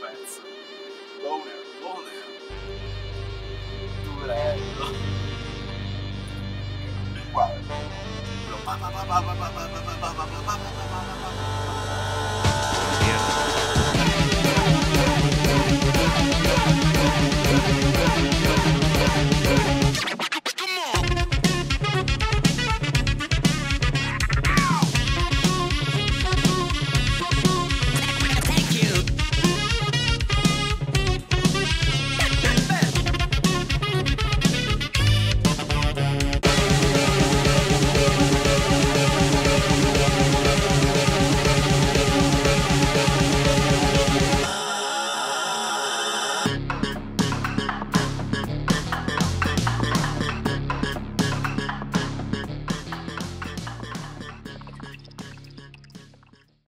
pezzo. Loner, loner. Durello. Guarda.